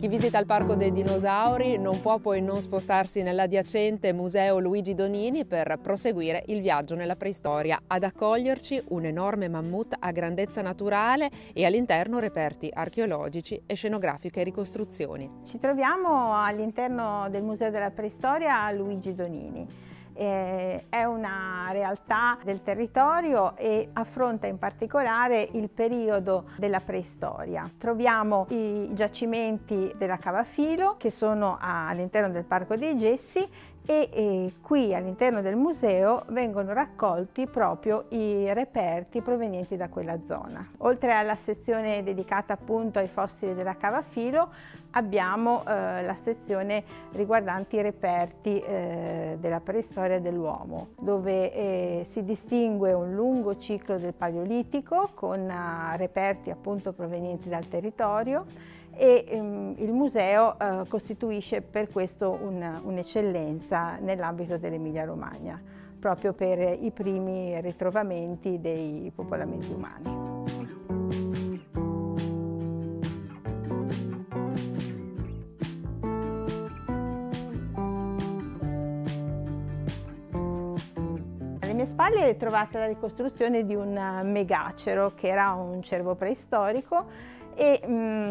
Chi visita il Parco dei Dinosauri non può poi non spostarsi nell'adiacente Museo Luigi Donini per proseguire il viaggio nella preistoria. Ad accoglierci un enorme mammut a grandezza naturale e all'interno reperti archeologici e scenografiche ricostruzioni. Ci troviamo all'interno del Museo della Preistoria Luigi Donini eh, è una realtà del territorio e affronta in particolare il periodo della preistoria. Troviamo i giacimenti della Cavafilo che sono all'interno del Parco dei Gessi e, e qui all'interno del museo vengono raccolti proprio i reperti provenienti da quella zona. Oltre alla sezione dedicata appunto ai fossili della cavafilo abbiamo eh, la sezione riguardante i reperti eh, della preistoria dell'uomo dove eh, si distingue un lungo ciclo del paleolitico con uh, reperti appunto provenienti dal territorio e ehm, il museo eh, costituisce per questo un'eccellenza un nell'ambito dell'Emilia Romagna, proprio per i primi ritrovamenti dei popolamenti umani. Alle mie spalle è trovata la ricostruzione di un megacero che era un cervo preistorico e mh, mm,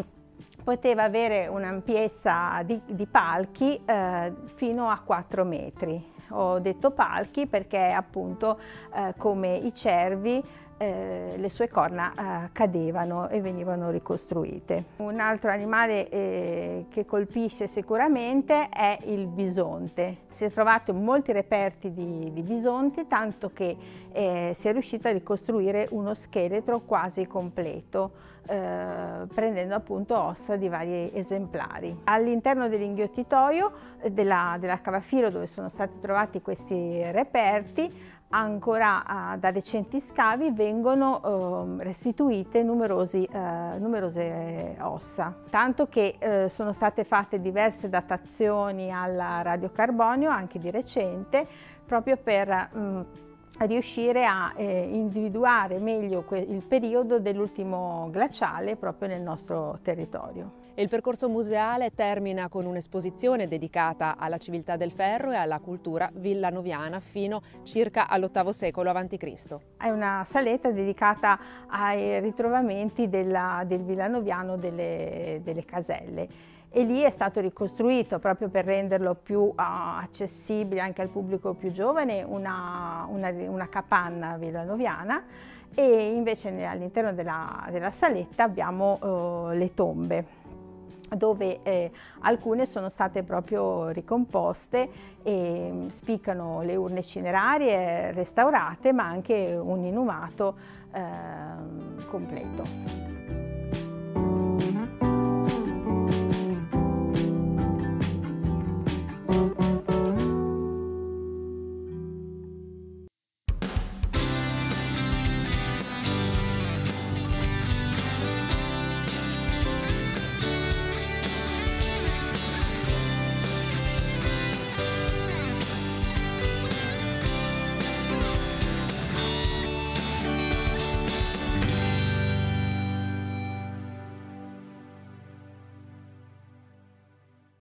poteva avere un'ampiezza di, di, palchi eh, fino a 4 metri. Ho detto palchi perché appunto eh, come i cervi eh, le sue corna eh, cadevano e venivano ricostruite. Un altro animale eh, che colpisce sicuramente è il bisonte. Si è trovato molti reperti di, di bisonti, tanto che eh, si è riuscito a ricostruire uno scheletro quasi completo, eh, prendendo appunto ossa di vari esemplari. All'interno dell'inghiottitoio della, della cavafilo dove sono stati trovati questi reperti ancora uh, da recenti scavi vengono uh, restituite numerosi, uh, numerose ossa, tanto che eh, sono state fatte diverse datazioni al radiocarbonio anche di recente proprio per um, riuscire a eh, individuare meglio il periodo dell'ultimo glaciale proprio nel nostro territorio. Il percorso museale termina con un'esposizione dedicata alla civiltà del ferro e alla cultura villanoviana fino circa all'VIII secolo a.C. È una saletta dedicata ai ritrovamenti della, del villanoviano delle, delle caselle e lì è stato ricostruito proprio per renderlo più uh, accessibile anche al pubblico più giovane una, una, una capanna villanoviana e invece all'interno della, della, saletta abbiamo uh, le tombe dove eh, alcune sono state proprio ricomposte e mm, spiccano le urne cinerarie restaurate ma anche un inumato eh, completo.